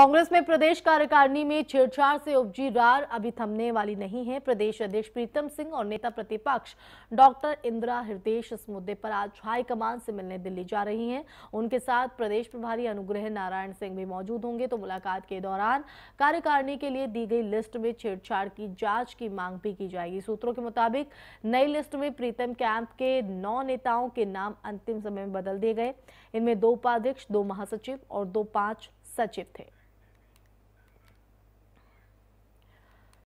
कांग्रेस में प्रदेश कार्यकारिणी में छेड़छाड़ से उपजी रार अभी थमने वाली नहीं है। प्रदेश अध्यक्ष प्रीतम सिंह और नेता प्रतिपक्ष डॉक्टर इंदिरा हृदय इस मुद्दे पर आज हाईकमान से मिलने दिल्ली जा रही हैं। उनके साथ प्रदेश प्रभारी अनुग्रह नारायण सिंह भी मौजूद होंगे। तो मुलाकात के दौरान कार्यकारिणी के लिए दी गई लिस्ट में छेड़छाड़ की जाँच की मांग भी की जाएगी। सूत्रों के मुताबिक नई लिस्ट में प्रीतम कैंप के नौ नेताओं के नाम अंतिम समय में बदल दिए गए। इनमें दो उपाध्यक्ष, दो महासचिव और दो पाँच सचिव थे।